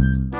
Bye.